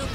どこ